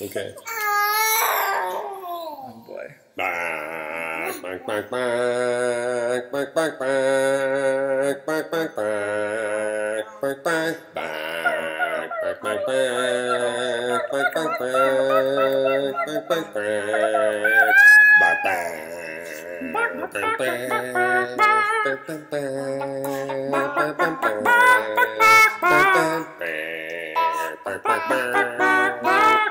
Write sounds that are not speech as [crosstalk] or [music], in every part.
Okay. Oh boy.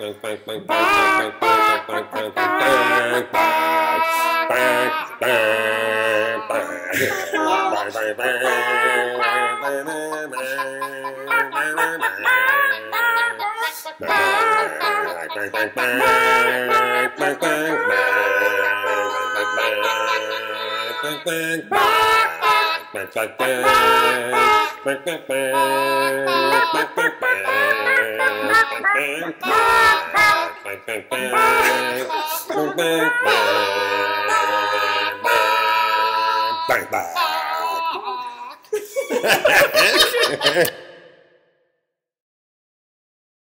Bye bang, bang. [laughs] [laughs]